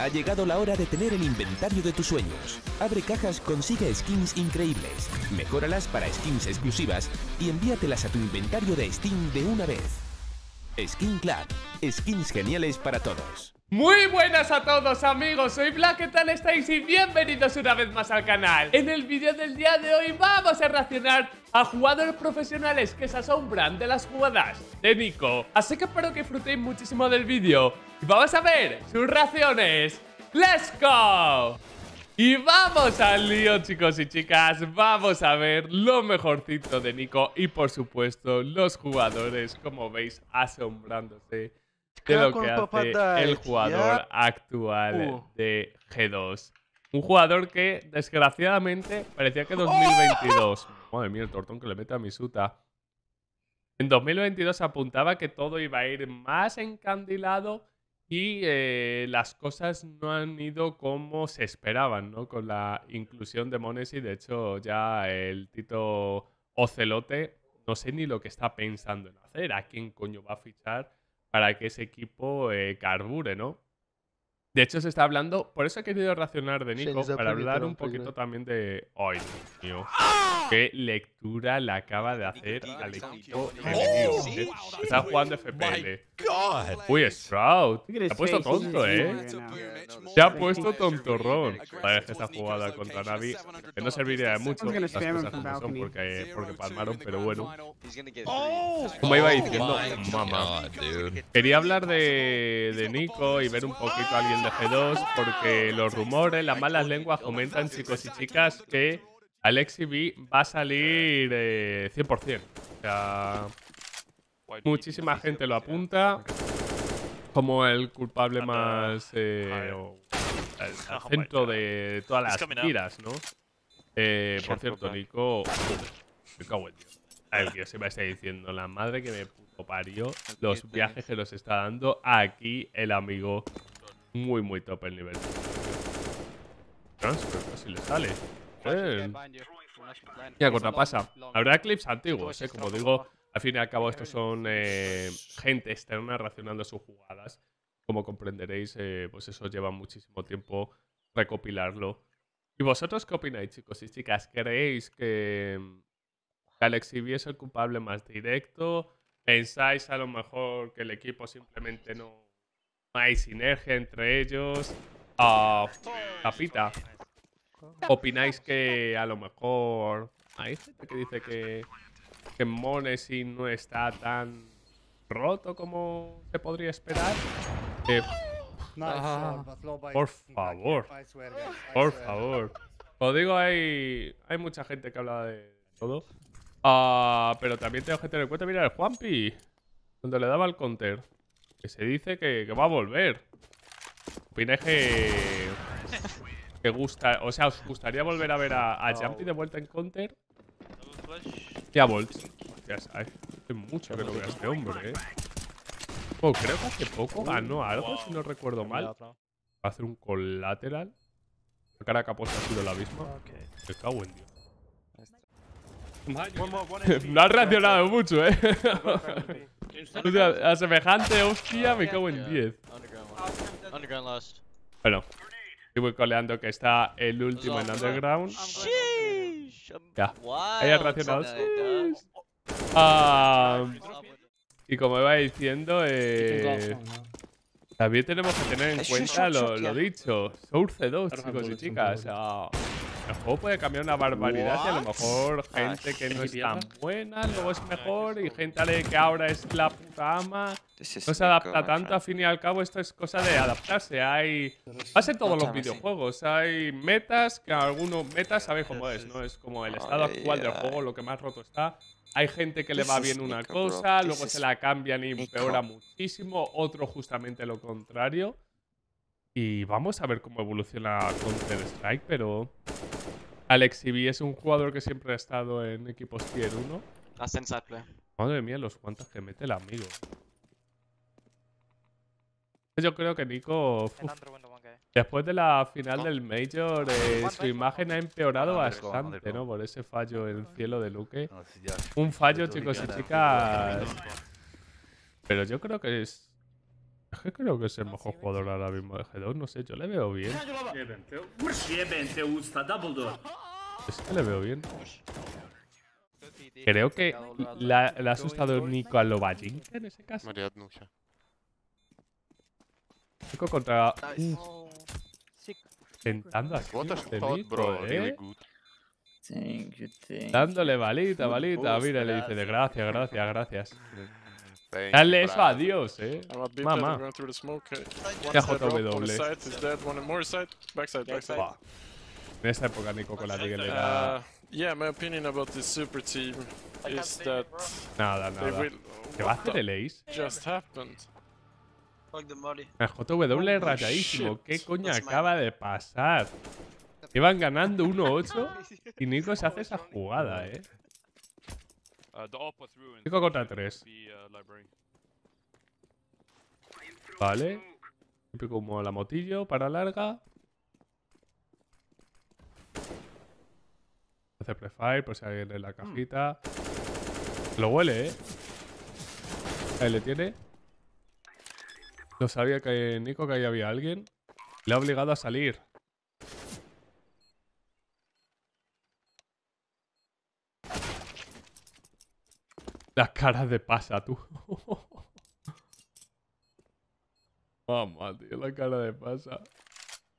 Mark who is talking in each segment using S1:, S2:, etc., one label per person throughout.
S1: Ha llegado la hora de tener el inventario de tus sueños. Abre cajas, consigue skins increíbles, mejóralas para skins exclusivas y envíatelas a tu inventario de Steam de una vez. Skin Club, skins geniales para todos.
S2: Muy buenas a todos amigos, soy Black, ¿qué tal estáis? Y bienvenidos una vez más al canal. En el vídeo del día de hoy vamos a reaccionar a jugadores profesionales que se asombran de las jugadas de Nico. Así que espero que disfrutéis muchísimo del vídeo. Y vamos a ver sus reacciones. ¡Let's go! Y vamos al lío chicos y chicas, vamos a ver lo mejorcito de Nico y por supuesto los jugadores, como veis, asombrándose de lo que hace el jugador actual uh. de G2. Un jugador que, desgraciadamente, parecía que 2022... Madre mía, el tortón que le mete a Misuta. En 2022 apuntaba que todo iba a ir más encandilado y eh, las cosas no han ido como se esperaban, ¿no? Con la inclusión de Monesi, de hecho, ya el Tito Ocelote no sé ni lo que está pensando en hacer, a quién coño va a fichar para que ese equipo eh, carbure, ¿no? De hecho, se está hablando. Por eso he querido racionar de Nico, para hablar un poquito también de. ¡Ay, Dios mío! ¿Qué lectura le acaba de hacer al equipo enemigo? Está jugando FPL. Uy, Stroud. Se ha puesto tonto, ¿eh? Se ha puesto tontorrón. Parece esta jugada contra Navi. Que no serviría de mucho. Las cosas no son porque, porque palmaron, pero bueno. Como iba diciendo, mamá. Quería hablar de, de Nico y ver un poquito a alguien de G2 porque los rumores, las malas lenguas comentan, chicos y chicas, que Alexi B va a salir 100%. O sea, muchísima gente lo apunta como el culpable más eh, centro de todas las tiras, ¿no? Eh, por cierto, Nico, me cago en Dios. El que se me está diciendo, la madre que me puto parió, los viajes que nos está dando aquí el amigo muy, muy top el nivel. Transfer, casi le sale. Eh. Mira, contrapasa. Habrá clips antiguos, eh. Como digo, al fin y al cabo estos son eh, gente externa racionando sus jugadas. Como comprenderéis, eh, pues eso lleva muchísimo tiempo recopilarlo. ¿Y vosotros qué opináis, chicos y chicas? ¿Creéis que, que Alexi es el culpable más directo? ¿Pensáis a lo mejor que el equipo simplemente no hay sinergia entre ellos. Uh, capita. ¿Opináis que a lo mejor hay gente que dice que, que Monesi no está tan roto como se podría esperar? Eh, por favor. Por favor. Os digo, hay, hay mucha gente que habla de todo. Uh, pero también tengo que tener en cuenta, mira, el Juanpi. Donde le daba el counter. Que se dice que, va a volver. ¿Opináis que, que gusta, o sea, os gustaría volver a ver a, a Jumpy de vuelta en counter? Y a Volt. hace mucho que no veo a este hombre, eh. Oh, creo que hace poco ganó algo, si no recuerdo mal. Va a hacer un colateral. La cara que ha puesto ha sido la misma. Me cago en Dios. no ha reaccionado mucho, eh. A semejante hostia me cago en 10. Bueno, voy coleando que está el último en Underground. Ya, haya reaccionado. Ah, y como iba diciendo, eh, también tenemos que tener en cuenta lo, lo dicho. Source 2, chicos y chicas. El juego puede cambiar una barbaridad y a lo mejor gente que no es tan buena luego es mejor y gente que ahora es la puta ama no se adapta tanto. Al fin y al cabo, esto es cosa de adaptarse. Hay. Pasa en todos los videojuegos. Hay metas, que algunos metas sabéis cómo es, ¿no? Es como el estado actual del juego, lo que más roto está. Hay gente que le va bien una cosa, luego se la cambian y empeora muchísimo. Otro, justamente lo contrario. Y vamos a ver cómo evoluciona Counter-Strike, pero Alexi B es un jugador que siempre ha estado en equipos tier 1. Madre mía, los cuantos que mete el amigo. Yo creo que Nico. después de la final del Major, eh, su imagen ha empeorado bastante, ¿no? Por ese fallo en el cielo de Luque. Un fallo, chicos y chicas. Pero yo creo que es Es que creo que es el mejor jugador ahora mismo de G2. No sé, yo le veo bien. Es que le veo bien. Creo que la- le ha asustado Nico a Lovagin en ese caso. Nico contra. Tentando
S3: a
S2: este ¿eh? Dándole balita, balita. Mira, le dice de gracias, gracias, gracias.
S3: Thank
S2: Dale
S3: you,
S2: eso a. Dios, eh. Mamá.
S4: better going through the smoke. One
S2: Ya
S4: side drop,
S2: JW.
S4: on the side is dead, one more side, backside, backside.
S2: Buah. En esa época Nico con la liga le da
S4: yeah, my opinion about this super team is that
S2: nada,
S4: they
S2: nada.
S4: will.
S2: ¿Qué va a hacer el Ace?
S4: just happened?
S5: Fuck the molly.
S2: El JW rayadísimo.
S4: shit.
S2: ¿Qué coño acaba de pasar? Iban ganando 1-8 y Nico se hace esa jugada, eh. Nico contra 3. Vale. Típico como la motillo para larga. Hace prefire por si hay alguien en la cajita. Lo huele, eh. Ahí le tiene. No sabía que Nico que ahí había alguien. Le ha obligado a salir. Las caras de pasa, tú. Mamá, tío, la cara de pasa.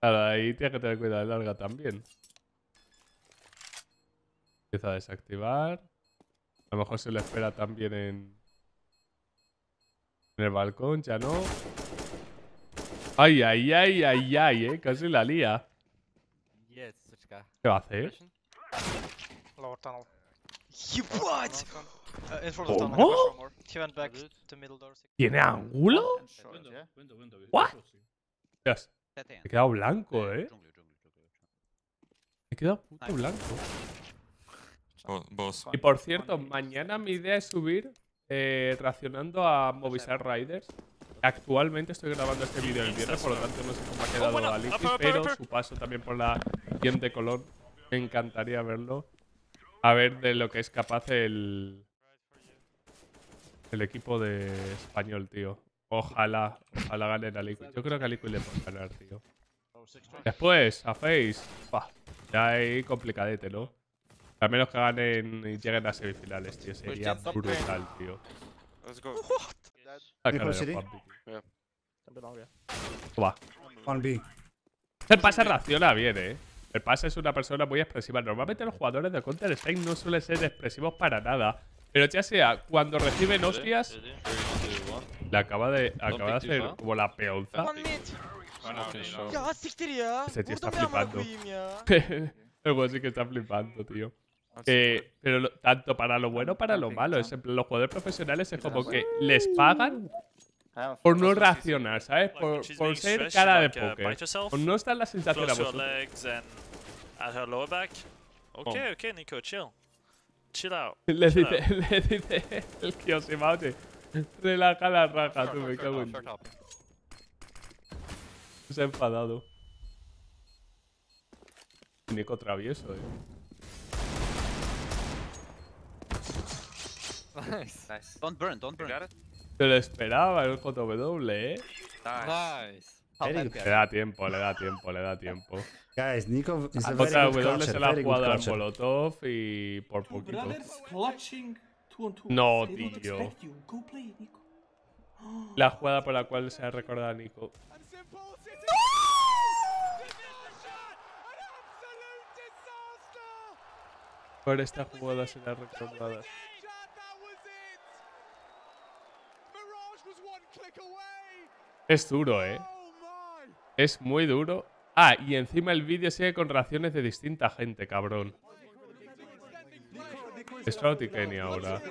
S2: Claro, ahí tienes que tener cuidado de larga también. Empieza a desactivar. A lo mejor se le espera también en... En el balcón, ya no. Ay, ay, ay, ay, ay, eh. Casi la lía. ¿Qué va a hacer?
S6: Lower tunnel.
S5: You what?
S6: Tunnel.
S2: ¿Cómo?
S6: push one more. He went back to middle door.
S2: ¿Tiene ángulo? What? Hostias, me he quedado blanco, eh. Me he quedado puto blanco. Y por cierto, mañana mi idea es subir eh, reaccionando a Movistar Riders. Actualmente estoy grabando este vídeo el viernes, por lo tanto no sé cómo ha quedado a Liquid, pero su paso también por la Game de Colón me encantaría verlo. A ver de lo que es capaz el, el equipo de español, tío. Ojalá, ojalá ganen a Liquid. Yo creo que a Liquid le pueden ganar, tío. Después, a Face. Buah, ya hay complicadete, ¿no? A menos que ganen y lleguen a semifinales, tío. Sería brutal, tío.
S3: Let's go.
S2: La
S7: Nico
S2: cara de
S7: City?
S2: Juanpi.
S4: A bit on, yeah.
S2: Va.
S7: 1B.
S2: El pase reacciona bien, ¿eh? El pase es una persona muy expresiva. Normalmente los jugadores de Counter-Strike no suelen ser expresivos para nada. Pero ya sea cuando reciben hostias, le acaba de, acaba de hacer como la peonza.
S6: Ya siktir ya.
S2: Ese tío está flipando. El weón sí que está flipando, tío. Eh, pero lo- tanto para lo bueno para lo malo. Es en plan, los jugadores profesionales es como que les pagan por no reaccionar, ¿sabes? Por, por ser cara de póker. Por no estar la sensación a vosotros.
S8: Okay, okay, Nico, chill. Chill out.
S2: Le
S8: chill
S2: dice, le dice el Kiosimate. Relaja la raja, tú me cago en. Se ha enfadado. Nico travieso, eh.
S5: Don't burn, don't burn.
S2: Se lo esperaba el JW, eh.
S7: Very
S2: Le da tiempo, le da tiempo, le da tiempo.
S7: Guys, Nico is a very good clutcher.
S2: se la ha jugado al. Molotov y por poquito.
S9: clutching two on two.
S2: No, tío. La jugada por la cual se ha recordado a Nico. Por esta jugada se la ha recordado. Es duro, eh. Es muy duro. Ah, y encima el vídeo sigue con reacciones de distinta gente, cabrón. Es Trout y Kenny ahora.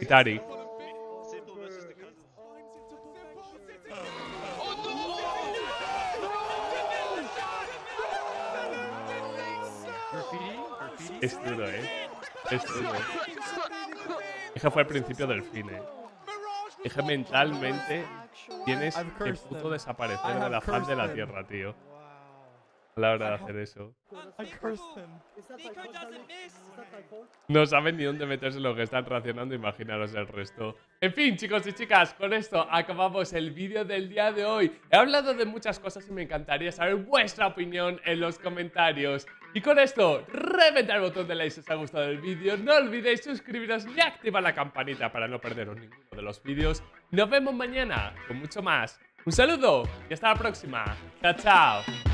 S2: Itari. Es duro, eh. Es duro. Dije fue el principio del fin, eh. Dije mentalmente tienes que puto desaparecer de la faz de la tierra, tío. a la hora de hacer eso. No saben ni dónde meterse lo que están racionando, imaginaros el resto. En fin, chicos y chicas, con esto acabamos el vídeo del día de hoy. He hablado de muchas cosas y me encantaría saber vuestra opinión en los comentarios. Y con esto, reventar el botón de like si os ha gustado el vídeo. No olvidéis suscribiros y activar la campanita para no perderos ninguno de los vídeos. Nos vemos mañana con mucho más. Un saludo y hasta la próxima. Chao, chao.